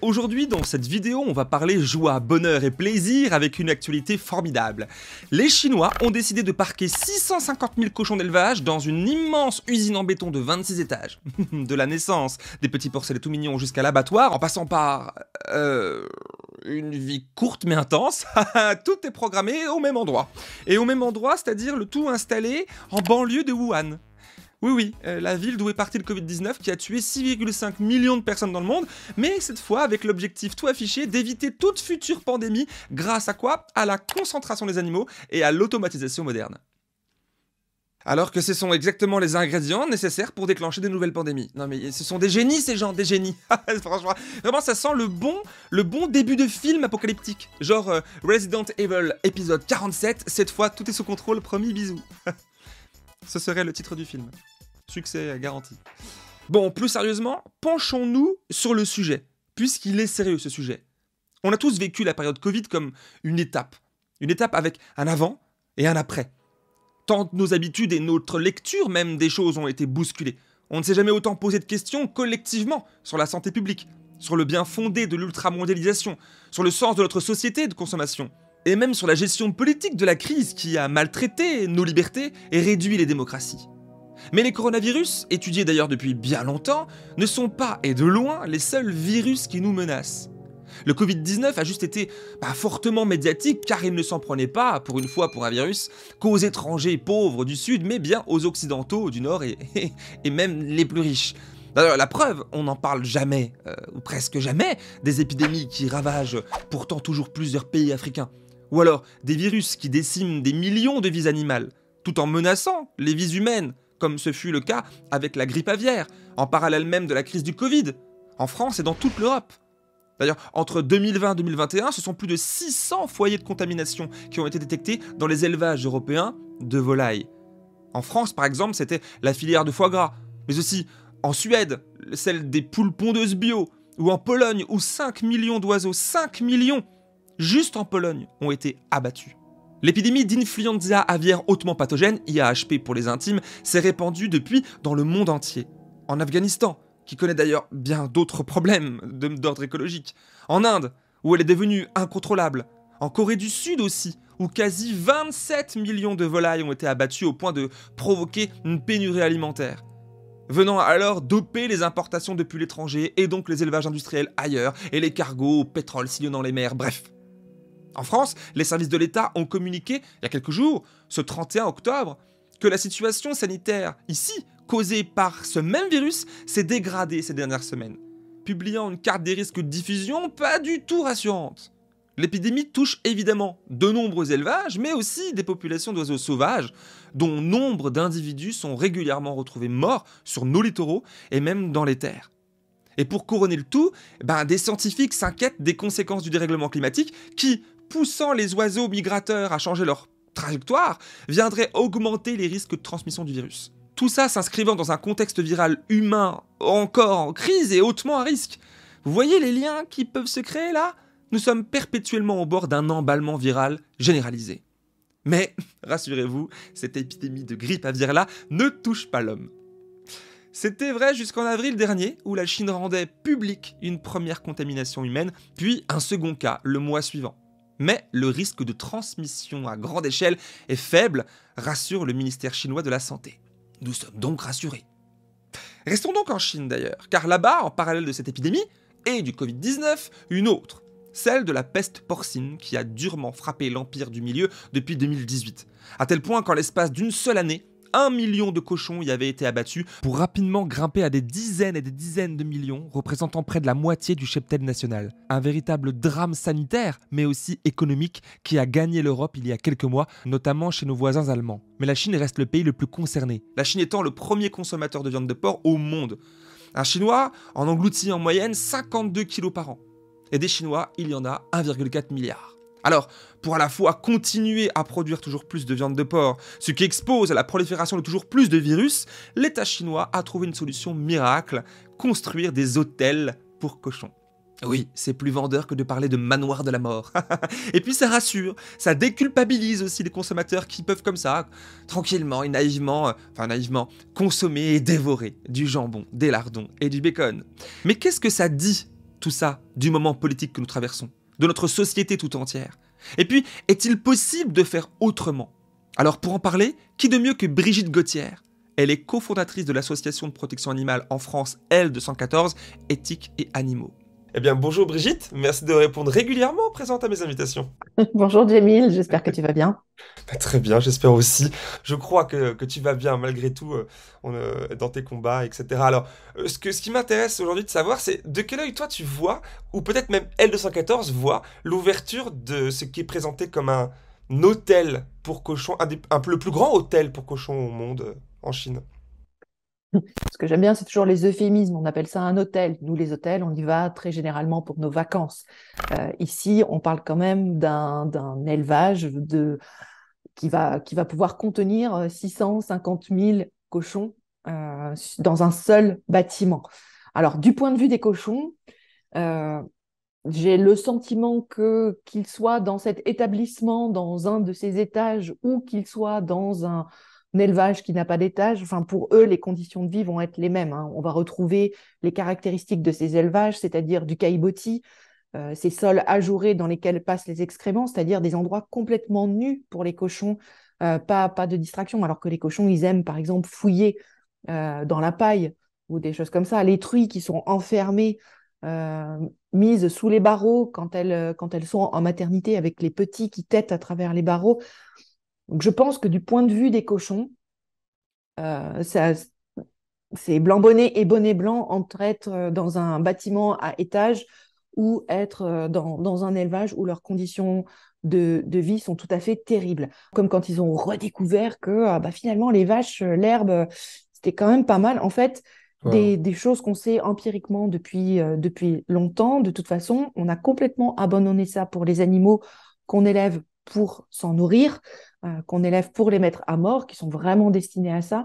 aujourd'hui dans cette vidéo on va parler joie, bonheur et plaisir avec une actualité formidable. Les Chinois ont décidé de parquer 650 000 cochons d'élevage dans une immense usine en béton de 26 étages. de la naissance des petits porcelets tout mignons jusqu'à l'abattoir, en passant par... Euh, une vie courte mais intense, tout est programmé au même endroit. Et au même endroit, c'est-à-dire le tout installé en banlieue de Wuhan. Oui, oui, euh, la ville d'où est parti le Covid-19 qui a tué 6,5 millions de personnes dans le monde, mais cette fois avec l'objectif tout affiché d'éviter toute future pandémie grâce à quoi? À la concentration des animaux et à l'automatisation moderne. Alors que ce sont exactement les ingrédients nécessaires pour déclencher de nouvelles pandémies. Non mais ce sont des génies ces gens, des génies. Franchement, vraiment ça sent le bon, le bon début de film apocalyptique. Genre euh, Resident Evil épisode 47, cette fois tout est sous contrôle, promis bisous. ce serait le titre du film. Succès garanti. Bon, plus sérieusement, penchons-nous sur le sujet, puisqu'il est sérieux ce sujet. On a tous vécu la période Covid comme une étape. Une étape avec un avant et un après. Tant nos habitudes et notre lecture même des choses ont été bousculées. On ne s'est jamais autant posé de questions collectivement sur la santé publique, sur le bien fondé de l'ultramondialisation, sur le sens de notre société de consommation, et même sur la gestion politique de la crise qui a maltraité nos libertés et réduit les démocraties. Mais les coronavirus, étudiés d'ailleurs depuis bien longtemps, ne sont pas, et de loin, les seuls virus qui nous menacent. Le Covid-19 a juste été bah, fortement médiatique car il ne s'en prenait pas, pour une fois pour un virus, qu'aux étrangers pauvres du Sud, mais bien aux Occidentaux du Nord et, même les plus riches. D'ailleurs, la preuve, on n'en parle jamais, euh, ou presque jamais, des épidémies qui ravagent pourtant toujours plusieurs pays africains. Ou alors des virus qui déciment des millions de vies animales, tout en menaçant les vies humaines, comme ce fut le cas avec la grippe aviaire, en parallèle même de la crise du Covid, en France et dans toute l'Europe. D'ailleurs, entre 2020 et 2021, ce sont plus de 600 foyers de contamination qui ont été détectés dans les élevages européens de volailles. En France, par exemple, c'était la filière de foie gras, mais aussi en Suède, celle des poules pondeuses bio, ou en Pologne, où 5 millions d'oiseaux, 5 millions, juste en Pologne, ont été abattus. L'épidémie d'influenza aviaire hautement pathogène, IAHP pour les intimes, s'est répandue depuis dans le monde entier. En Afghanistan, qui connaît d'ailleurs bien d'autres problèmes d'ordre écologique. En Inde, où elle est devenue incontrôlable. En Corée du Sud aussi, où quasi 27 millions de volailles ont été abattues au point de provoquer une pénurie alimentaire. Venant alors doper les importations depuis l'étranger et donc les élevages industriels ailleurs et les cargos au pétrole sillonnant les mers, bref. En France, les services de l'État ont communiqué, il y a quelques jours, ce 31 octobre, que la situation sanitaire ici, causée par ce même virus, s'est dégradée ces dernières semaines, publiant une carte des risques de diffusion pas du tout rassurante. L'épidémie touche évidemment de nombreux élevages, mais aussi des populations d'oiseaux sauvages, dont nombre d'individus sont régulièrement retrouvés morts sur nos littoraux et même dans les terres. Et pour couronner le tout, ben, des scientifiques s'inquiètent des conséquences du dérèglement climatique qui, poussant les oiseaux migrateurs à changer leur trajectoire, viendrait augmenter les risques de transmission du virus. Tout ça s'inscrivant dans un contexte viral humain encore en crise et hautement à risque. Vous voyez les liens qui peuvent se créer là? Nous sommes perpétuellement au bord d'un emballement viral généralisé. Mais, rassurez-vous, cette épidémie de grippe aviaire-là ne touche pas l'homme. C'était vrai jusqu'en avril dernier, où la Chine rendait publique une première contamination humaine, puis un second cas le mois suivant mais le risque de transmission à grande échelle est faible, rassure le ministère chinois de la Santé. Nous sommes donc rassurés. Restons donc en Chine d'ailleurs, car là-bas, en parallèle de cette épidémie, et du Covid-19, une autre, celle de la peste porcine qui a durement frappé l'empire du milieu depuis 2018, à tel point qu'en l'espace d'une seule année, un million de cochons y avaient été abattus pour rapidement grimper à des dizaines et des dizaines de millions, représentant près de la moitié du cheptel national. Un véritable drame sanitaire, mais aussi économique, qui a gagné l'Europe il y a quelques mois, notamment chez nos voisins allemands. Mais la Chine reste le pays le plus concerné, la Chine étant le premier consommateur de viande de porc au monde. Un Chinois en engloutit en moyenne 52 kilos par an. Et des Chinois, il y en a 1,4 milliard. Alors, pour à la fois continuer à produire toujours plus de viande de porc, ce qui expose à la prolifération de toujours plus de virus, l'État chinois a trouvé une solution miracle, construire des hôtels pour cochons. Oui, c'est plus vendeur que de parler de manoir de la mort. et puis ça rassure, ça déculpabilise aussi les consommateurs qui peuvent comme ça, tranquillement et naïvement, euh, enfin naïvement, consommer et dévorer du jambon, des lardons et du bacon. Mais qu'est-ce que ça dit tout ça du moment politique que nous traversons, de notre société tout entière. Et puis, est-il possible de faire autrement? Alors pour en parler, qui de mieux que Brigitte Gauthier? Elle est cofondatrice de l'association de protection animale en France L214, Éthique et Animaux. Eh bien, bonjour Brigitte, merci de répondre régulièrement présente à mes invitations. bonjour Jamil, j'espère que tu vas bien. Bah, très bien, j'espère aussi. Je crois que, que, tu vas bien malgré tout euh, euh, dans tes combats, etc. Alors, euh, ce, que, ce qui m'intéresse aujourd'hui de savoir, c'est de quel œil toi tu vois, ou peut-être même L214 voit, l'ouverture de ce qui est présenté comme un hôtel pour cochons, un, un, le plus grand hôtel pour cochons au monde en Chine? Ce que j'aime bien, c'est toujours les euphémismes. On appelle ça un hôtel. Nous, les hôtels, on y va très généralement pour nos vacances. Euh, ici, on parle quand même d'un élevage de, qui, va, qui va pouvoir contenir 650 euh, 000 cochons euh, dans un seul bâtiment. Alors, du point de vue des cochons, j'ai le sentiment que qu'ils soient dans cet établissement, dans un de ces étages, ou qu'ils soient dans un, élevage qui n'a pas d'étage, enfin pour eux, les conditions de vie vont être les mêmes. Hein. On va retrouver les caractéristiques de ces élevages, c'est-à-dire du caillebotis, euh, ces sols ajourés dans lesquels passent les excréments, c'est-à-dire des endroits complètement nus pour les cochons, euh, pas, de distraction, alors que les cochons, ils aiment par exemple fouiller euh, dans la paille ou des choses comme ça. Les truies qui sont enfermées, mises sous les barreaux quand elles sont en maternité avec les petits qui têtent à travers les barreaux. Donc, je pense que du point de vue des cochons, euh, c'est blanc bonnet et bonnet blanc entre être euh, dans un bâtiment à étage ou être euh, dans, un élevage où leurs conditions de, vie sont tout à fait terribles. Comme quand ils ont redécouvert que ah, bah, finalement les vaches, l'herbe, c'était quand même pas mal. En fait, des, choses qu'on sait empiriquement depuis, depuis longtemps. De toute façon, on a complètement abandonné ça pour les animaux qu'on élève pour s'en nourrir. Euh, qu'on élève pour les mettre à mort, qui sont vraiment destinés à ça,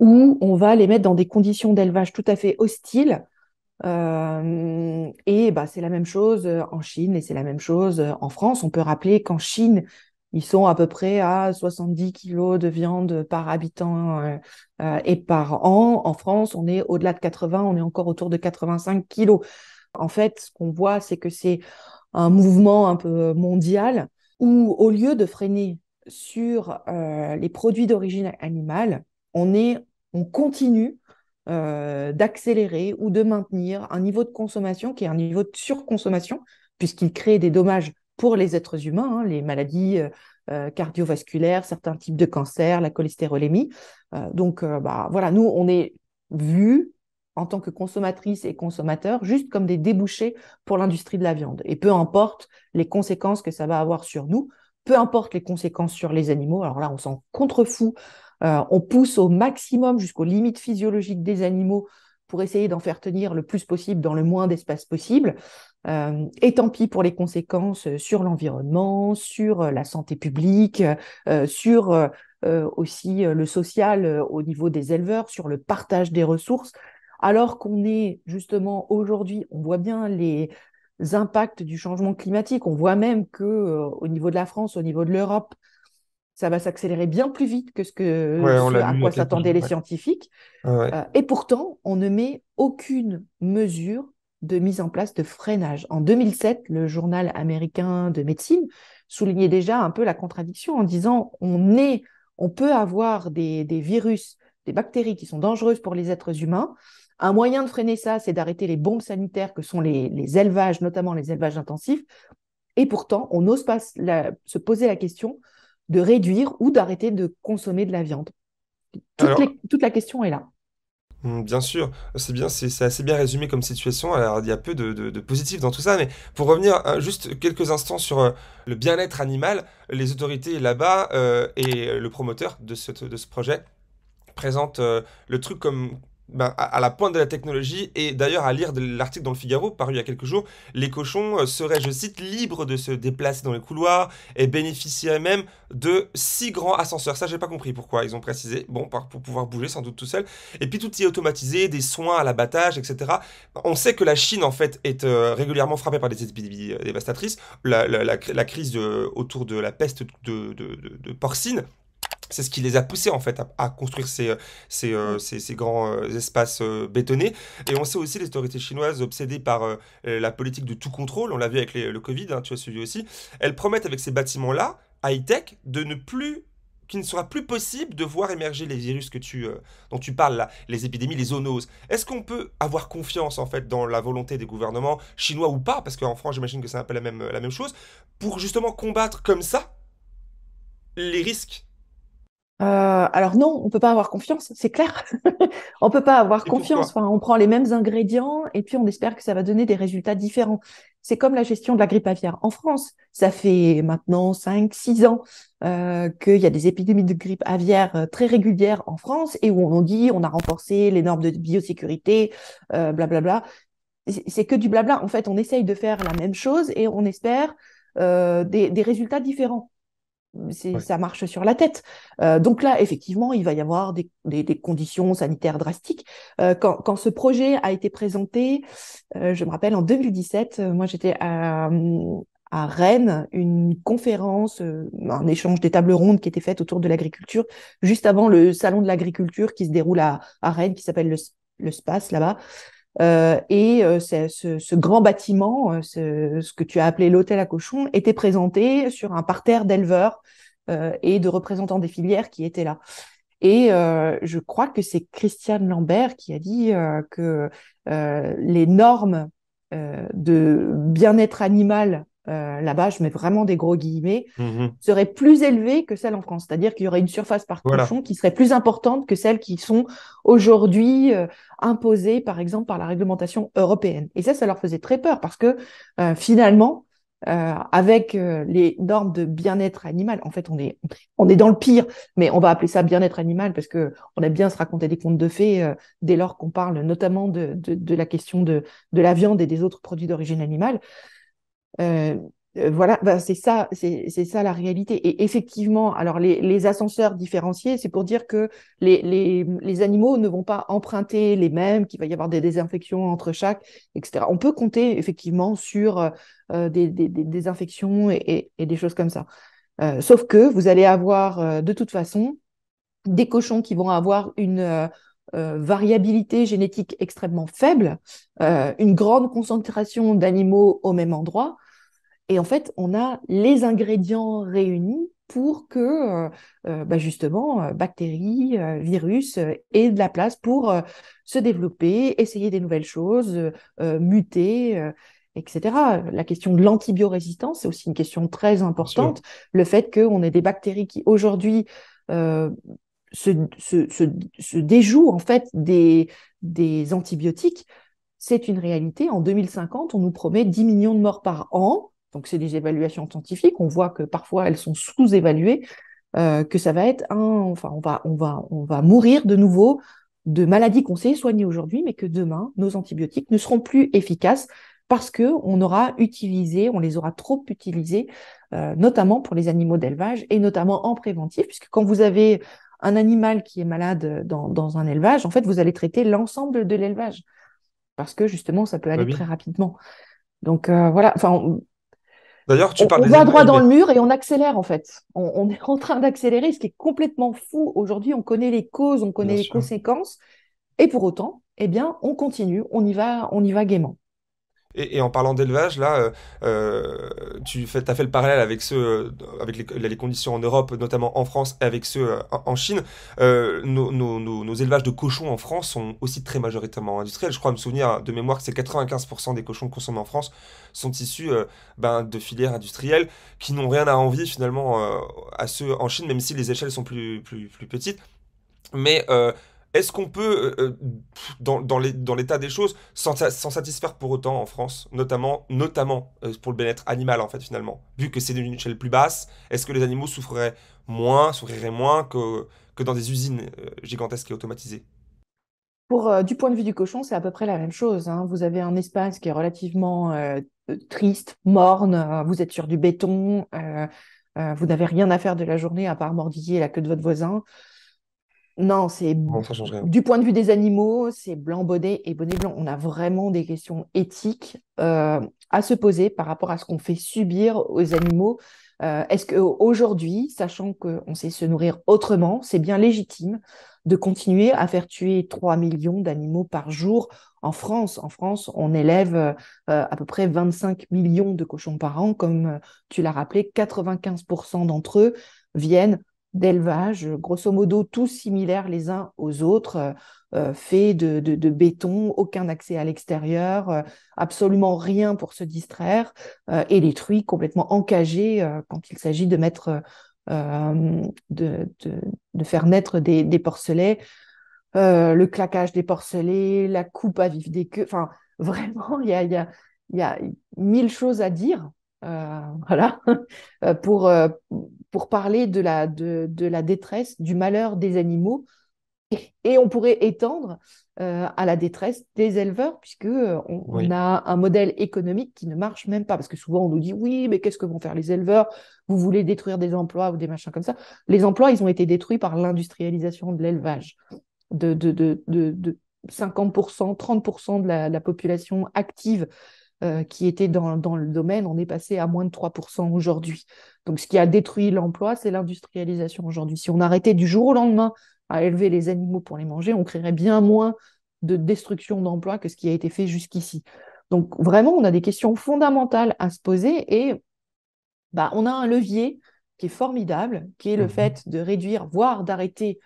ou on va les mettre dans des conditions d'élevage tout à fait hostiles. Euh, et bah, c'est la même chose en Chine et c'est la même chose en France. On peut rappeler qu'en Chine, ils sont à peu près à 70 kilos de viande par habitant euh, et par an. En France, on est au-delà de 80, on est encore autour de 85 kilos. En fait, ce qu'on voit, c'est que c'est un mouvement un peu mondial où, au lieu de freiner sur euh, les produits d'origine animale, on, est, on continue euh, d'accélérer ou de maintenir un niveau de consommation qui est un niveau de surconsommation, puisqu'il crée des dommages pour les êtres humains, hein, les maladies euh, cardiovasculaires, certains types de cancers, la cholestérolémie. donc, bah, voilà, nous, on est vus en tant que consommatrices et consommateurs juste comme des débouchés pour l'industrie de la viande. Et peu importe les conséquences que ça va avoir sur nous, peu importe les conséquences sur les animaux. Alors là, on s'en contrefou. Euh, on pousse au maximum jusqu'aux limites physiologiques des animaux pour essayer d'en faire tenir le plus possible dans le moins d'espace possible. Euh, et tant pis pour les conséquences sur l'environnement, sur la santé publique, euh, sur aussi le social au niveau des éleveurs, sur le partage des ressources. Alors qu'on est justement aujourd'hui, on voit bien les, impacts du changement climatique. On voit même que euh, au niveau de la France, au niveau de l'Europe, ça va s'accélérer bien plus vite que ce, que, à quoi s'attendaient les scientifiques. Euh, et pourtant, on ne met aucune mesure de mise en place de freinage. En 2007, le journal américain de médecine soulignait déjà un peu la contradiction en disant on est, on peut avoir des virus, des bactéries qui sont dangereuses pour les êtres humains, un moyen de freiner ça, c'est d'arrêter les bombes sanitaires que sont les, élevages, notamment les élevages intensifs. Et pourtant, on n'ose pas se poser la question de réduire ou d'arrêter de consommer de la viande. Toute, la question est là. Hmm, bien sûr, c'est bien, c'est assez bien résumé comme situation. Alors il y a peu de, de, positifs dans tout ça, mais pour revenir hein, juste quelques instants sur euh, le bien-être animal, les autorités là-bas euh, et le promoteur de ce, de ce projet présentent euh, le truc comme ben, à, la pointe de la technologie et d'ailleurs à lire l'article dans le Figaro paru il y a quelques jours, les cochons euh, seraient, je cite, libres de se déplacer dans les couloirs et bénéficieraient même de six grands ascenseurs. Ça, j'ai pas compris pourquoi ils ont précisé. Bon, pour pouvoir bouger sans doute tout seul. Et puis tout y est automatisé, des soins à l'abattage, etc. On sait que la Chine en fait est euh, régulièrement frappée par des épidémies euh, dévastatrices. La, crise autour de la peste de porcine c'est ce qui les a poussés en fait à, construire ces, ces, ces, grands espaces bétonnés. Et on sait aussi les autorités chinoises obsédées par la politique de tout contrôle, on l'a vu avec le Covid, hein, tu as suivi aussi, elles promettent avec ces bâtiments-là, high-tech, de ne plus qu'il ne sera plus possible de voir émerger les virus que tu, euh, dont tu parles là, les épidémies, les zoonoses. Est-ce qu'on peut avoir confiance en fait dans la volonté des gouvernements chinois ou pas, parce qu'en France j'imagine que c'est un peu la même, la même chose, pour justement combattre comme ça les risques euh, alors non, on peut pas avoir confiance, c'est clair. on peut pas avoir confiance. Enfin, on prend les mêmes ingrédients et puis on espère que ça va donner des résultats différents. C'est comme la gestion de la grippe aviaire. En France, ça fait maintenant 5, 6 ans euh, qu'il y a des épidémies de grippe aviaire euh, très régulières en France et où on dit on a renforcé les normes de biosécurité, blablabla. Bla, bla. C'est que du blabla. En fait, on essaye de faire la même chose et on espère des, des résultats différents ça marche sur la tête. Euh, donc là, effectivement, il va y avoir des, conditions sanitaires drastiques. Euh, quand, ce projet a été présenté, euh, je me rappelle en 2017, moi j'étais à, Rennes, une conférence, un échange des tables rondes qui était faite autour de l'agriculture, juste avant le salon de l'agriculture qui se déroule à, Rennes, qui s'appelle le, le SPACE là-bas. Euh, et euh, ce, grand bâtiment, euh, ce, ce, que tu as appelé l'hôtel à cochons, était présenté sur un parterre d'éleveurs et de représentants des filières qui étaient là. Et je crois que c'est Christiane Lambert qui a dit que les normes de bien-être animal euh, là-bas, je mets vraiment des gros guillemets, mmh serait plus élevé que celle en France. C'est-à-dire qu'il y aurait une surface par cochon qui serait plus importante que celles qui sont aujourd'hui euh, imposées, par exemple, par la réglementation européenne. Et ça, ça leur faisait très peur parce que euh, finalement, avec les normes de bien-être animal, en fait, on est, on est dans le pire, mais on va appeler ça bien-être animal parce que on aime bien se raconter des contes de fées dès lors qu'on parle notamment de, de, de, la question de, de la viande et des autres produits d'origine animale. Euh, euh, voilà, bah, c'est ça, c'est ça la réalité. Et effectivement, alors les, ascenseurs différenciés, c'est pour dire que les, animaux ne vont pas emprunter les mêmes, qu'il va y avoir des désinfections entre chaque, etc. On peut compter effectivement sur euh, des, désinfections et, des choses comme ça. Sauf que vous allez avoir de toute façon des cochons qui vont avoir une variabilité génétique extrêmement faible, une grande concentration d'animaux au même endroit, et en fait, on a les ingrédients réunis pour que euh, euh, bah, justement euh, bactéries, virus aient de la place pour se développer, essayer des nouvelles choses, muter, etc. La question de l'antibiorésistance, c'est aussi une question très importante. Le fait qu'on ait des bactéries qui aujourd'hui se, se, se, déjouent en fait des, des antibiotiques, c'est une réalité. En 2050, on nous promet 10 millions de morts par an. Donc, c'est des évaluations scientifiques. On voit que parfois elles sont sous-évaluées, euh, que ça va être un, enfin, on va, on va, on va mourir de nouveau de maladies qu'on sait soigner aujourd'hui, mais que demain, nos antibiotiques ne seront plus efficaces parce que on aura utilisé, on les aura trop utilisés, euh, notamment pour les animaux d'élevage et notamment en préventif, puisque quand vous avez un animal qui est malade dans, dans un élevage, en fait, vous allez traiter l'ensemble de l'élevage parce que justement, ça peut bah aller très rapidement. Donc euh, voilà, enfin, D'ailleurs, tu on, on va droit dans le mur et on accélère en fait. On, est en train d'accélérer, ce qui est complètement fou. Aujourd'hui, on connaît les causes, on connaît les conséquences, et pour autant, eh bien, on continue, on y va, on y va gaiement. Et, en parlant d'élevage, là, euh, euh, tu as fait le parallèle avec ceux, euh, avec les, conditions en Europe, notamment en France, et avec ceux en Chine. Nos, élevages de cochons en France sont aussi très majoritairement industriels. Je crois me souvenir de mémoire que c'est 95% des cochons consommés en France sont issus ben, de filières industrielles qui n'ont rien à envier finalement à ceux en Chine, même si les échelles sont plus petites. Mais est-ce qu'on peut, euh, euh, dans, l'état des choses, s'en satisfaire pour autant en France, notamment, notamment euh, pour le bien-être animal, en fait, finalement? Vu que c'est d'une échelle plus basse, est-ce que les animaux souffriraient moins, souffriraient moins que, dans des usines gigantesques et automatisées? Pour, du point de vue du cochon, c'est à peu près la même chose. Hein. Vous avez un espace qui est relativement triste, morne, vous êtes sur du béton, vous n'avez rien à faire de la journée à part mordiller la queue de votre voisin. Non, c'est du point de vue des animaux, c'est blanc bonnet et bonnet blanc. On a vraiment des questions éthiques euh, à se poser par rapport à ce qu'on fait subir aux animaux Est-ce qu'aujourd'hui, sachant qu'on sait se nourrir autrement, c'est bien légitime de continuer à faire tuer 3 millions d'animaux par jour en France? En France, on élève à peu près 25 millions de cochons par an, comme tu l'as rappelé, 95% d'entre eux viennent d'élevage, grosso modo tous similaires les uns aux autres, euh, euh, faits de, béton, aucun accès à l'extérieur, euh, absolument rien pour se distraire, et les truies complètement encagées quand il s'agit de mettre, de, faire naître des, porcelets, le claquage des porcelets, la coupe à vif des queues, enfin vraiment, il y a, y a mille choses à dire. voilà, pour, pour parler de la, de, de, la détresse, du malheur des animaux. Et, on pourrait étendre euh, à la détresse des éleveurs, puisque euh, on, a un modèle économique qui ne marche même pas. Parce que souvent, on nous dit oui, mais qu'est-ce que vont faire les éleveurs? Vous voulez détruire des emplois ou des machins comme ça. Les emplois, ils ont été détruits par l'industrialisation de l'élevage. De, de, de, de, 50%, 30% de la, la population active euh, qui était dans, dans, le domaine, on est passé à moins de 3% aujourd'hui. Donc ce qui a détruit l'emploi, c'est l'industrialisation aujourd'hui. Si on arrêtait du jour au lendemain à élever les animaux pour les manger, on créerait bien moins de destruction d'emplois que ce qui a été fait jusqu'ici. Donc vraiment, on a des questions fondamentales à se poser et bah, on a un levier qui est formidable, qui est le mmh fait de réduire, voire d'arrêter,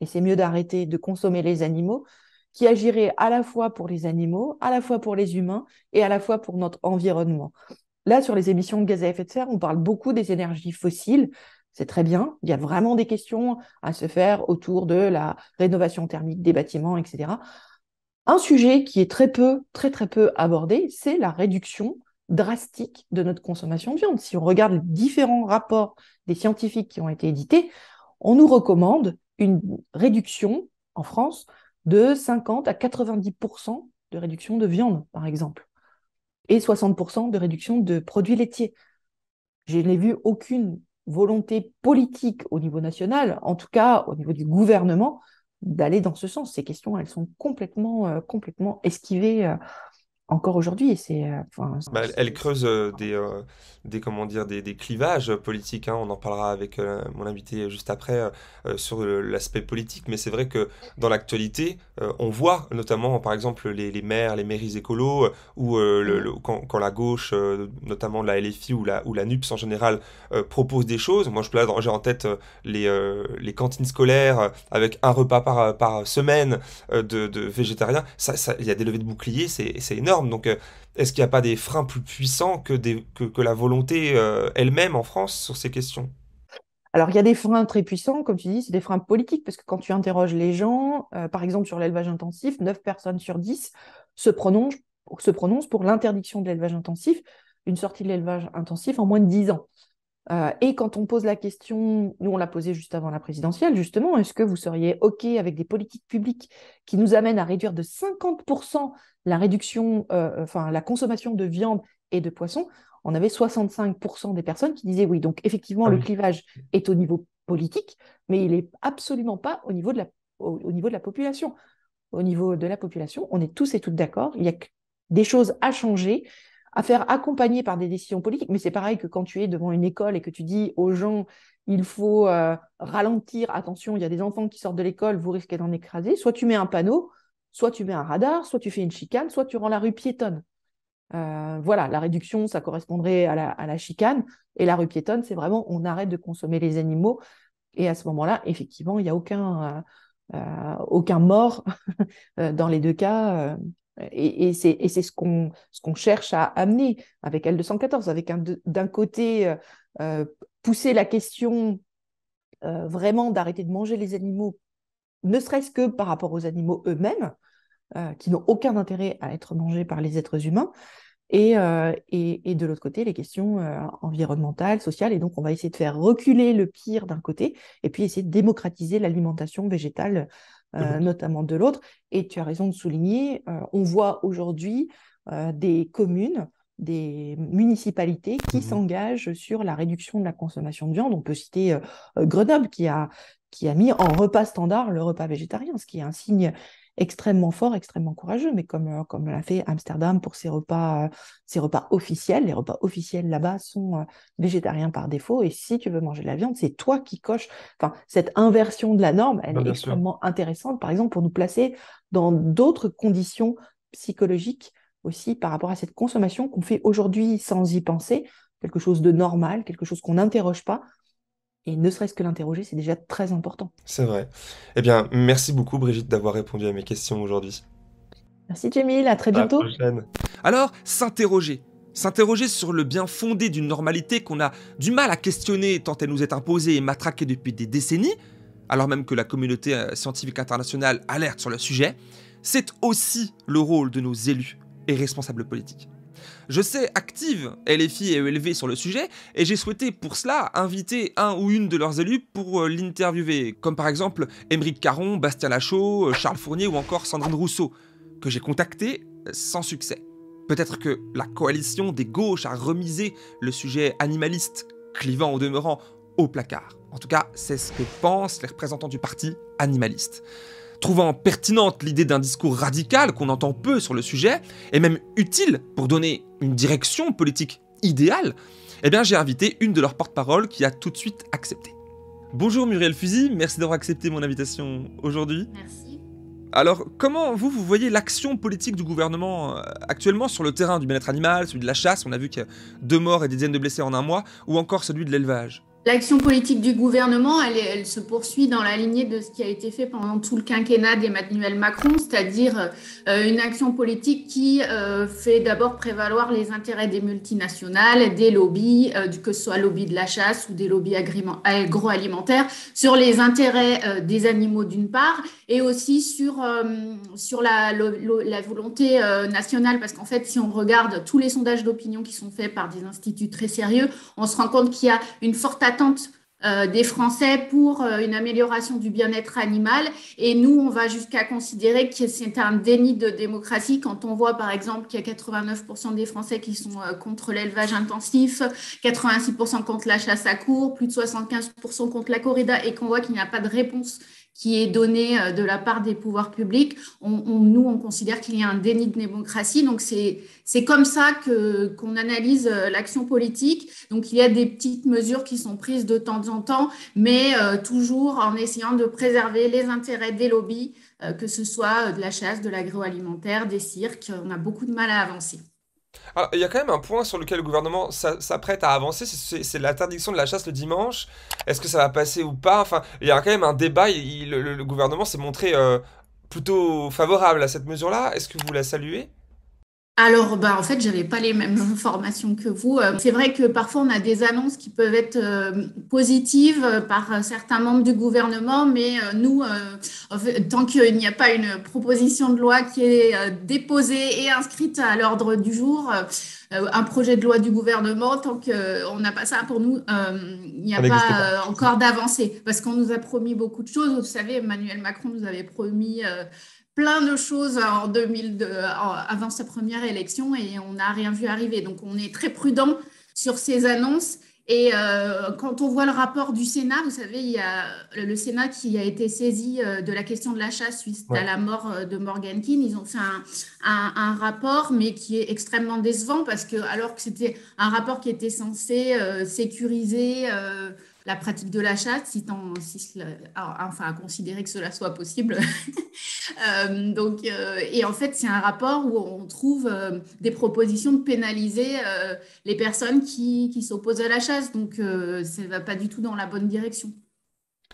et c'est mieux d'arrêter de consommer les animaux, qui agirait à la fois pour les animaux, à la fois pour les humains et à la fois pour notre environnement. Là, sur les émissions de gaz à effet de serre, on parle beaucoup des énergies fossiles. C'est très bien. Il y a vraiment des questions à se faire autour de la rénovation thermique des bâtiments, etc. Un sujet qui est très peu, très très peu abordé, c'est la réduction drastique de notre consommation de viande. Si on regarde les différents rapports des scientifiques qui ont été édités, on nous recommande une réduction en France de 50 à 90% de réduction de viande, par exemple, et 60% de réduction de produits laitiers. Je n'ai vu aucune volonté politique au niveau national, en tout cas au niveau du gouvernement, d'aller dans ce sens. Ces questions, elles sont complètement, euh, complètement esquivées euh, encore aujourd'hui. c'est, euh, bah, elle, creuse des, des, comment dire, des, des clivages politiques. Hein. On en parlera avec euh, mon invité juste après euh, euh, sur l'aspect politique. Mais c'est vrai que dans l'actualité, on voit notamment, par exemple, les, les maires, les mairies écolos, ou le, quand, quand, la gauche, notamment la LFI ou la, ou la NUPS en général, propose des choses. Moi, je j'ai en tête les, les cantines scolaires avec un repas par, par semaine de, de végétariens. Il ça, il y a des levées de boucliers, c'est énorme. Donc, est-ce qu'il n'y a pas des freins plus puissants que, la volonté euh, elle-même en France sur ces questions? Alors, il y a des freins très puissants, comme tu dis, c'est des freins politiques, parce que quand tu interroges les gens, euh, par exemple sur l'élevage intensif, 9 personnes sur 10 se prononcent, pour l'interdiction de l'élevage intensif, une sortie de l'élevage intensif en moins de 10 ans. Euh, et quand on pose la question, nous on l'a posée juste avant la présidentielle, justement, est-ce que vous seriez OK avec des politiques publiques qui nous amènent à réduire de 50% la réduction, euh, enfin la consommation de viande et de poisson On avait 65% des personnes qui disaient oui. Donc effectivement, ah le clivage est au niveau politique, mais il n'est absolument pas au niveau, de la, au niveau de la population. Au niveau de la population, on est tous et toutes d'accord, il y a des choses à changer à faire accompagner par des décisions politiques. Mais c'est pareil que quand tu es devant une école et que tu dis aux gens, il faut euh, ralentir, attention, il y a des enfants qui sortent de l'école, vous risquez d'en écraser. Soit tu mets un panneau, soit tu mets un radar, soit tu fais une chicane, soit tu rends la rue piétonne. Euh, voilà, la réduction, ça correspondrait à la, chicane. Et la rue piétonne, c'est vraiment on arrête de consommer les animaux. Et à ce moment-là, effectivement, il n'y a aucun, euh, aucun mort dans les deux cas. Et, c'est ce qu'on cherche à amener avec L214, avec d'un côté euh, euh, pousser la question euh, vraiment d'arrêter de manger les animaux, ne serait-ce que par rapport aux animaux eux-mêmes, qui n'ont aucun intérêt à être mangés par les êtres humains, et, et, de l'autre côté, les questions environnementales, sociales. Et donc, on va essayer de faire reculer le pire d'un côté, et puis essayer de démocratiser l'alimentation végétale euh, notamment de l'autre. Et tu as raison de souligner, euh, on voit aujourd'hui euh, des communes, des municipalités qui mmh s'engagent sur la réduction de la consommation de viande. On peut citer Grenoble qui a, qui a mis en repas standard le repas végétarien, ce qui est un signe extrêmement fort, extrêmement courageux, mais comme, euh, comme l'a fait Amsterdam pour ses repas, ses repas officiels. Les repas officiels là-bas sont végétariens par défaut, et si tu veux manger de la viande, c'est toi qui coches. Enfin, cette inversion de la norme, elle est extrêmement intéressante, par exemple, pour nous placer dans d'autres conditions psychologiques aussi par rapport à cette consommation qu'on fait aujourd'hui sans y penser, quelque chose de normal, quelque chose qu'on n'interroge pas, et ne serait-ce que l'interroger, c'est déjà très important. C'est vrai. Eh bien, merci beaucoup Brigitte d'avoir répondu à mes questions aujourd'hui. Merci Jamil, à très bientôt. Alors, s'interroger. S'interroger sur le bien fondé d'une normalité qu'on a du mal à questionner tant elle nous est imposée et matraquée depuis des décennies, alors même que la communauté euh, scientifique internationale alerte sur le sujet, c'est aussi le rôle de nos élus et responsables politiques. Je sais active LFI et ELV sur le sujet, et j'ai souhaité pour cela inviter un ou une de leurs élus pour euh, l'interviewer, comme par exemple Émeric Caron, Bastien Lachaud, euh, Charles Fournier ou encore Sandrine Rousseau, que j'ai contacté euh, sans succès. Peut-être que la coalition des gauches a remisé le sujet animaliste, clivant au demeurant, au placard. En tout cas, c'est ce que pensent les représentants du parti animaliste trouvant pertinente l'idée d'un discours radical qu'on entend peu sur le sujet, et même utile pour donner une direction politique idéale, eh bien j'ai invité une de leurs porte-paroles qui a tout de suite accepté. Bonjour Muriel Fusil, merci d'avoir accepté mon invitation aujourd'hui. Merci. Alors, comment vous, vous voyez l'action politique du gouvernement euh, actuellement sur le terrain du bien-être animal, celui de la chasse, on a vu qu'il y a deux morts et des dizaines de blessés en un mois, ou encore celui de l'élevage? L'action politique du gouvernement, elle, se poursuit dans la lignée de ce qui a été fait pendant tout le quinquennat d'Emmanuel Macron, c'est-à-dire euh, une action politique qui euh, fait d'abord prévaloir les intérêts des multinationales, des lobbies, euh, que ce soit lobby de la chasse ou des lobbies agroalimentaires, sur les intérêts des animaux d'une part, et aussi sur, sur la, volonté nationale, parce qu'en fait, si on regarde tous les sondages d'opinion qui sont faits par des instituts très sérieux, on se rend compte qu'il y a une forte attente euh, des Français pour euh, une amélioration du bien-être animal. Et nous, on va jusqu'à considérer que c'est un déni de démocratie quand on voit, par exemple, qu'il y a 89% des Français qui sont euh, contre l'élevage intensif, 86% contre la chasse à court, plus de 75% contre la corrida, et qu'on voit qu'il n'y a pas de réponse qui est donné euh, de la part des pouvoirs publics, on, nous, on considère qu'il y a un déni de démocratie. Donc, c'est comme ça qu'on analyse euh, l'action politique. Donc, il y a des petites mesures qui sont prises de temps en temps, mais euh, toujours en essayant de préserver les intérêts des lobbies, que ce soit de la chasse, de l'agroalimentaire, des cirques. On a beaucoup de mal à avancer. Alors, il y a quand même un point sur lequel le gouvernement s'apprête à avancer, c'est l'interdiction de la chasse le dimanche. Est-ce que ça va passer ou pas? Enfin, il y a quand même un débat. le, gouvernement s'est montré euh, plutôt favorable à cette mesure-là. Est-ce que vous la saluez? Alors, bah, en fait, j'avais pas les mêmes informations que vous. Euh, c'est vrai que parfois, on a des annonces qui peuvent être euh, positives euh, par certains membres du gouvernement, mais nous, tant qu'il n'y a pas une proposition de loi qui est déposée et inscrite à l'ordre du jour, un projet de loi du gouvernement, tant qu'on n'a pas ça pour nous, il n'y a pas encore d'avancée. Parce qu'on nous a promis beaucoup de choses. Vous savez, Emmanuel Macron nous avait promis plein de choses en 2002, avant sa première élection et on n'a rien vu arriver. Donc on est très prudent sur ces annonces. Et euh, quand on voit le rapport du Sénat, vous savez, il y a le Sénat qui a été saisi euh, de la question de la chasse suite à la mort euh, de Morgan Keane. Ils ont fait un, un, rapport, mais qui est extrêmement décevant parce que, alors que c'était un rapport qui était censé sécuriser la pratique de la chasse, si, si enfin à considérer que cela soit possible. Euh, donc, euh, et en fait, c'est un rapport où on trouve euh, des propositions de pénaliser les personnes qui, qui s'opposent à la chasse. Donc, ça ne va pas du tout dans la bonne direction.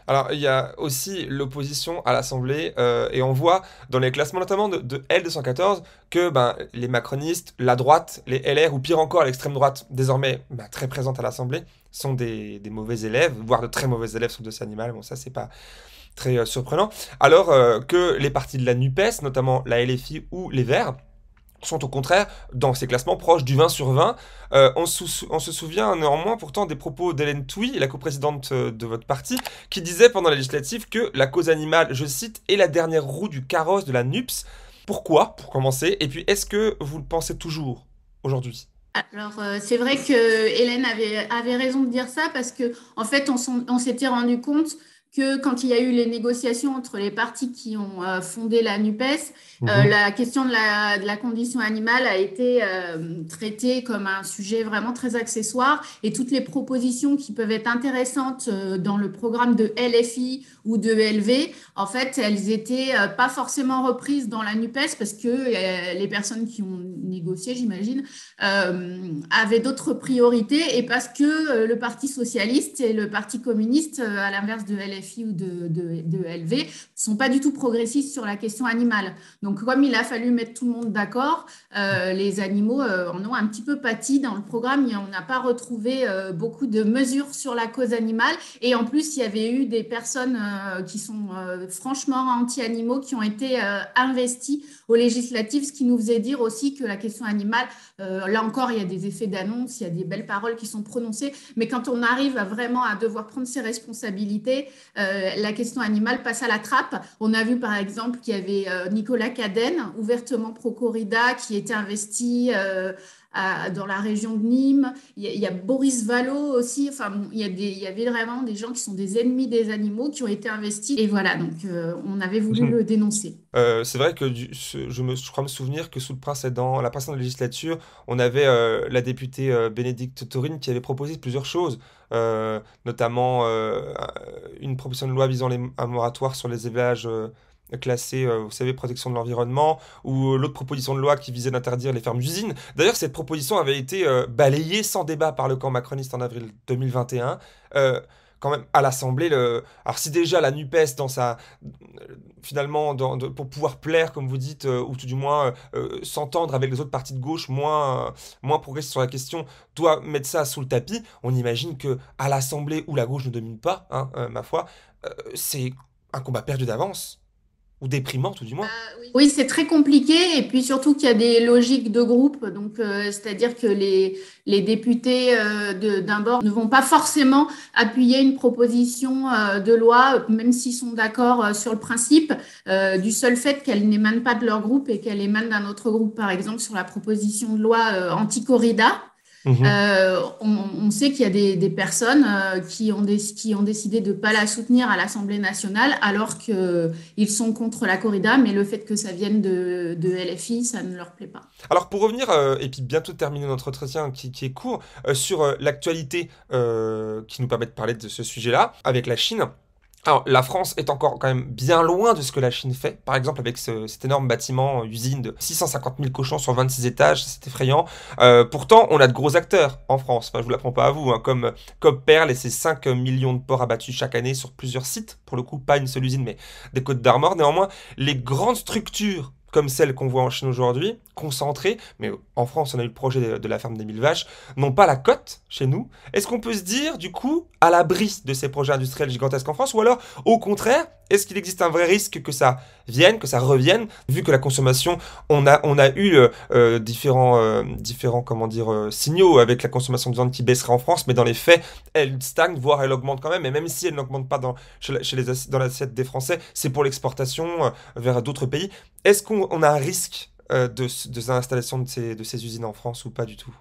Alors, il y a aussi l'opposition à l'Assemblée, et on voit dans les classements notamment de, L214 que ben, les macronistes, la droite, les LR, ou pire encore l'extrême droite, désormais ben, très présente à l'Assemblée, sont des, mauvais élèves, voire de très mauvais élèves sur le dossier animal. Bon, ça, c'est pas très euh, surprenant. Alors euh, que les partis de la NUPES, notamment la LFI ou les Verts, sont au contraire dans ces classements proches du 20 sur 20. Euh, on, se souvient néanmoins pourtant des propos d'Hélène Touy, la coprésidente de votre parti, qui disait pendant la législative que la cause animale, je cite, est la dernière roue du carrosse de la NUPS. Pourquoi, pour commencer Et puis, est-ce que vous le pensez toujours aujourd'hui? Alors, euh, c'est vrai que Hélène avait, avait raison de dire ça parce que, en fait, on, s'était rendu compte que quand il y a eu les négociations entre les partis qui ont euh, fondé la NUPES, euh, Mhm. la question de la, de la condition animale a été euh, traitée comme un sujet vraiment très accessoire et toutes les propositions qui peuvent être intéressantes dans le programme de LFI ou de LV, en fait, elles étaient pas forcément reprises dans la NUPES parce que les personnes qui ont négocié, j'imagine, avaient d'autres priorités et parce que le Parti socialiste et le Parti communiste, à l'inverse de LFI ou de, LV, sont pas du tout progressistes sur la question animale. Donc, comme il a fallu mettre tout le monde d'accord, euh, les animaux euh, en ont un petit peu pâti dans le programme et on n'a pas retrouvé euh, beaucoup de mesures sur la cause animale. Et en plus, il y avait eu des personnes qui sont franchement anti-animaux qui ont été investies aux législatives, ce qui nous faisait dire aussi que la question animale, euh, là encore, il y a des effets d'annonce, il y a des belles paroles qui sont prononcées, mais quand on arrive vraiment à devoir prendre ses responsabilités, euh, la question animale passe à la trappe. On a vu par exemple qu'il y avait euh, Nicolas Cadenne, ouvertement pro-corrida, qui était investi à- dans la région de Nîmes. Il y a, il y a Boris Vallot aussi. Enfin, bon, il, y a des, il y avait vraiment des gens qui sont des ennemis des animaux qui ont été investis. Et voilà, donc euh, on avait voulu Mhm. le dénoncer. Euh, c'est vrai que du- ce- je, me, je crois me souvenir que sous le précédent, la précédente législature, on avait euh, la députée Bénédicte Taurine qui avait proposé plusieurs choses, notamment une proposition de loi visant les, un moratoire sur les élevages classés, euh, vous savez, protection de l'environnement, ou euh, l'autre proposition de loi qui visait d'interdire les fermes-usines. D'ailleurs, cette proposition avait été euh, balayée sans débat par le camp macroniste en avril 2021. Euh, quand même, à l'Assemblée, le... alors si déjà la NUPES, dans sa, finalement, pour pouvoir plaire, comme vous dites, ou tout du moins s'entendre avec les autres partis de gauche moins, moins progressistes sur la question, doit mettre ça sous le tapis, on imagine que à l'Assemblée, où la gauche ne domine pas, hein, ma foi, c'est un combat perdu d'avance, ou déprimant tout du moins. Oui, c'est très compliqué et puis surtout qu'il y a des logiques de groupe. Donc, euh, c'est-à-dire que les, les députés euh, d'un bord ne vont pas forcément appuyer une proposition euh, de loi, même s'ils sont d'accord euh, sur le principe, du seul fait qu'elle n'émane pas de leur groupe et qu'elle émane d'un autre groupe, par exemple sur la proposition de loi anti-corrida. Mhm. Euh, on, on sait qu'il y a des, des personnes euh, qui, ont des, qui ont décidé de ne pas la soutenir à l'Assemblée nationale alors qu'ils sont contre la corrida, mais le fait que ça vienne de, de LFI, ça ne leur plaît pas. Alors pour revenir, euh, et puis bientôt terminer notre entretien qui, qui est court, sur l'actualité qui nous permet de parler de ce sujet-là, avec la Chine. Alors la France est encore quand même bien loin de ce que la Chine fait, par exemple avec ce- cet énorme bâtiment, euh, usine de 650 000 cochons sur 26 étages, c'est effrayant. Euh, pourtant, on a de gros acteurs en France, enfin je vous l'apprends pas à vous, hein, comme Cobb Perle et ses 5 millions de porcs abattus chaque année sur plusieurs sites, pour le coup pas une seule usine mais des côtes d'Armor. Néanmoins, les grandes structures comme celles qu'on voit en Chine aujourd'hui, concentrées, mais en France on a eu le projet de, de la ferme des mille vaches, n'ont pas la cote chez nous. Est-ce qu'on peut se dire du coup à l'abri de ces projets industriels gigantesques en France ou alors au contraire, est-ce qu'il existe un vrai risque que ça vienne, que ça revienne, vu que la consommation, on a, eu euh, euh, différents, euh, différents comment dire, signaux avec la consommation de viande qui baisserait en France, mais dans les faits, elle stagne, voire elle augmente quand même, et même si elle n'augmente pas dans, chez, l'assiette des Français, c'est pour l'exportation vers d'autres pays. Est-ce qu'on on a un risque de, de l'installation de de ces usines en France ou pas du tout?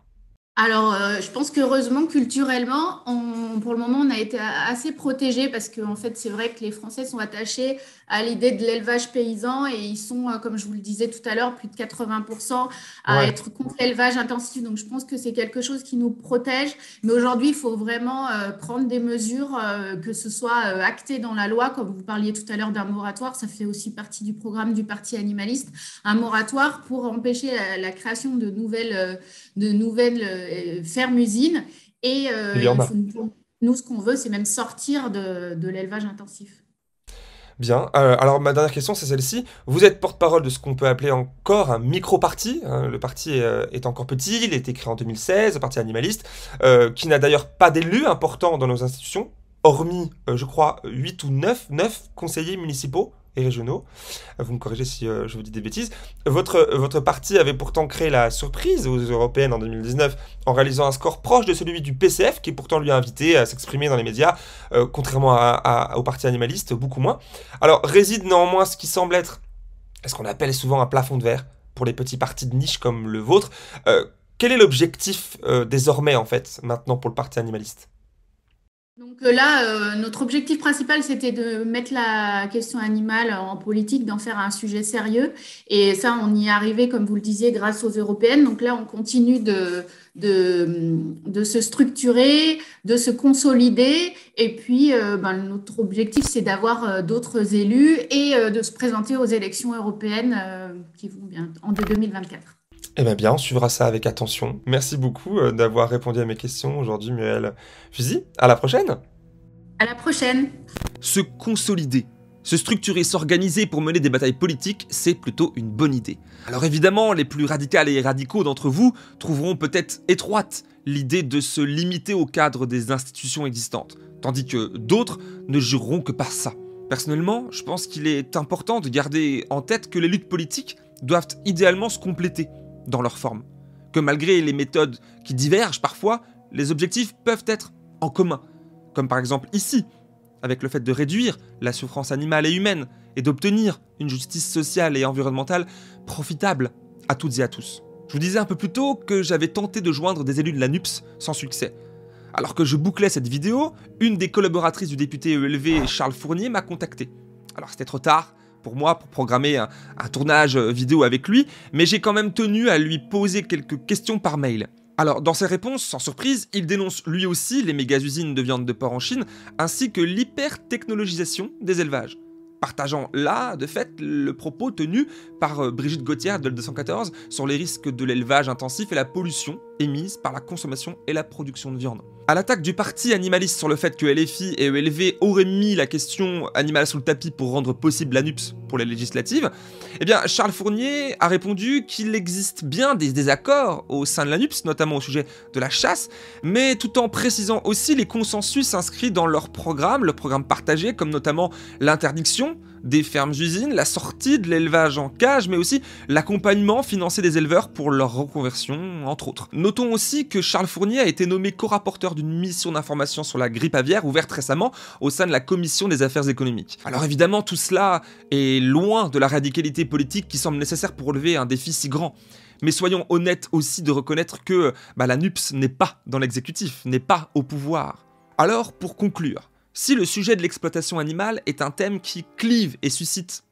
Alors, euh, je pense qu'heureusement, culturellement, on- pour le moment, on a été assez protégés parce qu'en fait, c'est vrai que les Français sont attachés à l'idée de l'élevage paysan et ils sont, euh, comme je vous le disais tout à l'heure, plus de 80% à Ouais. être contre l'élevage intensif. Donc, je pense que c'est quelque chose qui nous protège. Mais aujourd'hui, il faut vraiment euh, prendre des mesures, euh, que ce soit acté dans la loi, comme vous parliez tout à l'heure d'un moratoire, ça fait aussi partie du programme du Parti animaliste, un moratoire pour empêcher la, la création de nouvelles, de nouvelles euh, fermes-usines. Et euh, faut- nous, ce qu'on veut, c'est même sortir de, de l'élevage intensif. Bien. Euh, alors ma dernière question, c'est celle-ci. Vous êtes porte-parole de ce qu'on peut appeler encore un micro-parti. hein. le parti est, euh, est encore petit, il a été créé en 2016, le parti animaliste, euh, qui n'a d'ailleurs pas d'élus importants dans nos institutions, hormis, je crois, 8 ou 9, 9 conseillers municipaux régionaux. Vous me corrigez si euh, je vous dis des bêtises. Votre, parti avait pourtant créé la surprise aux européennes en 2019 en réalisant un score proche de celui du PCF, qui pourtant lui a invité à s'exprimer dans les médias, euh, contrairement au parti animaliste, beaucoup moins. Alors, réside néanmoins ce qui semble être ce qu'on appelle souvent un plafond de verre pour les petits partis de niche comme le vôtre. Euh, quel est l'objectif désormais, en fait, maintenant pour le parti animaliste? Donc euh, là, euh, notre objectif principal, c'était de mettre la question animale en politique, d'en faire un sujet sérieux. Et ça, on y est arrivé, comme vous le disiez, grâce aux européennes. Donc là, on continue de, de, de se structurer, de se consolider. Et puis, euh, ben, notre objectif, c'est d'avoir d'autres élus et de se présenter aux élections européennes qui vont bien en 2024. Eh bien, bien, on suivra ça avec attention. Merci beaucoup euh, d'avoir répondu à mes questions aujourd'hui, Muel Fusil. À la prochaine À la prochaine Se consolider, se structurer, s'organiser pour mener des batailles politiques, c'est plutôt une bonne idée. Alors évidemment, les plus radicales et radicaux d'entre vous trouveront peut-être étroite l'idée de se limiter au cadre des institutions existantes, tandis que d'autres ne jureront que par ça. Personnellement, je pense qu'il est important de garder en tête que les luttes politiques doivent idéalement se compléter dans leur forme. Que malgré les méthodes qui divergent parfois, les objectifs peuvent être en commun. Comme par exemple ici, avec le fait de réduire la souffrance animale et humaine et d'obtenir une justice sociale et environnementale profitable à toutes et à tous. Je vous disais un peu plus tôt que j'avais tenté de joindre des élus de la NUPS sans succès. Alors que je bouclais cette vidéo, une des collaboratrices du député ELV Charles Fournier m'a contacté. Alors c'était trop tard, pour moi pour programmer un, tournage euh, vidéo avec lui, mais j'ai quand même tenu à lui poser quelques questions par mail. Alors, dans ses réponses, sans surprise, il dénonce lui aussi les méga-usines de viande de porc en Chine, ainsi que l'hyper-technologisation des élevages. Partageant là, de fait, le propos tenu par euh, Brigitte Gauthier de L214 sur les risques de l'élevage intensif et la pollution émise par la consommation et la production de viande. À l'attaque du parti animaliste sur le fait que LFI et ELV auraient mis la question animale sous le tapis pour rendre possible l'ANUPS pour les législatives, eh bien Charles Fournier a répondu qu'il existe bien des désaccords au sein de l'ANUPS, notamment au sujet de la chasse, mais tout en précisant aussi les consensus inscrits dans leur programme, le programme partagé, comme notamment l'interdiction des fermes-usines, la sortie de l'élevage en cage, mais aussi l'accompagnement financier des éleveurs pour leur reconversion, entre autres. Notons aussi que Charles Fournier a été nommé co-rapporteur d'une mission d'information sur la grippe aviaire ouverte récemment au sein de la Commission des affaires économiques. Alors évidemment, tout cela est loin de la radicalité politique qui semble nécessaire pour relever un défi si grand. Mais soyons honnêtes aussi de reconnaître que bah, la NUPS n'est pas dans l'exécutif, n'est pas au pouvoir. Alors, pour conclure, si le sujet de l'exploitation animale est un thème qui clive et suscite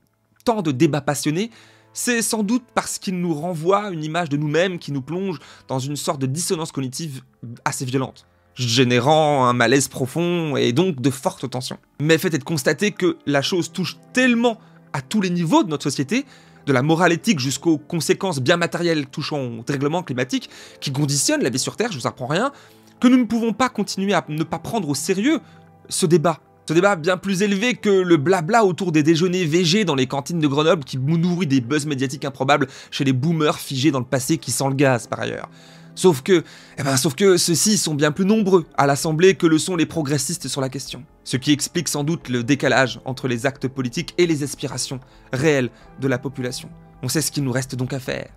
tant de débats passionnés, c'est sans doute parce qu'il nous renvoie une image de nous-mêmes qui nous plonge dans une sorte de dissonance cognitive assez violente, générant un malaise profond et donc de fortes tensions. Mais fait est de constater que la chose touche tellement à tous les niveaux de notre société, de la morale éthique jusqu'aux conséquences bien matérielles touchant au règlement climatique, qui conditionnent la vie sur Terre, je vous apprends rien, que nous ne pouvons pas continuer à ne pas prendre au sérieux ce débat. Ce débat bien plus élevé que le blabla autour des déjeuners VG dans les cantines de Grenoble qui nourrit des buzz médiatiques improbables chez les boomers figés dans le passé qui sent le gaz par ailleurs. Sauf que, eh ben, sauf que ceux-ci sont bien plus nombreux à l'Assemblée que le sont les progressistes sur la question. Ce qui explique sans doute le décalage entre les actes politiques et les aspirations réelles de la population. On sait ce qu'il nous reste donc à faire.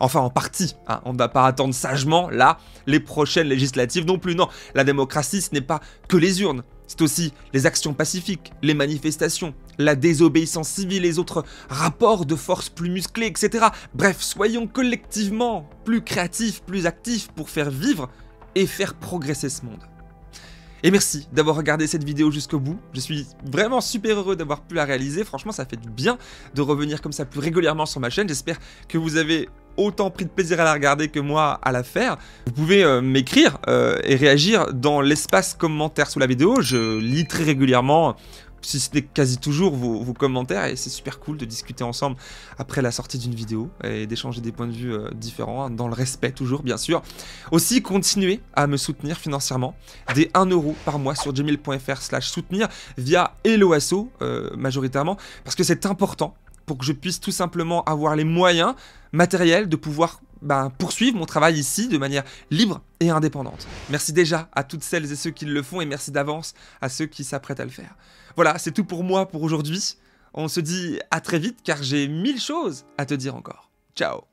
Enfin, en partie. Hein. On ne va pas attendre sagement, là, les prochaines législatives non plus. Non, la démocratie, ce n'est pas que les urnes. C'est aussi les actions pacifiques, les manifestations, la désobéissance civile, les autres rapports de force plus musclés, etc. Bref, soyons collectivement plus créatifs, plus actifs pour faire vivre et faire progresser ce monde. Et merci d'avoir regardé cette vidéo jusqu'au bout. Je suis vraiment super heureux d'avoir pu la réaliser. Franchement, ça fait du bien de revenir comme ça plus régulièrement sur ma chaîne. J'espère que vous avez autant pris de plaisir à la regarder que moi à la faire. Vous pouvez euh, m'écrire euh, et réagir dans l'espace commentaire sous la vidéo. Je lis très régulièrement si ce n'est quasi toujours vos, commentaires et c'est super cool de discuter ensemble après la sortie d'une vidéo et d'échanger des points de vue euh, différents hein, dans le respect toujours bien sûr. Aussi continuez à me soutenir financièrement des 1 euro par mois sur gmail.fr slash soutenir via Eloasso euh, majoritairement parce que c'est important pour que je puisse tout simplement avoir les moyens matériels de pouvoir bah, poursuivre mon travail ici de manière libre et indépendante. Merci déjà à toutes celles et ceux qui le font et merci d'avance à ceux qui s'apprêtent à le faire. Voilà, c'est tout pour moi pour aujourd'hui. On se dit à très vite car j'ai mille choses à te dire encore. Ciao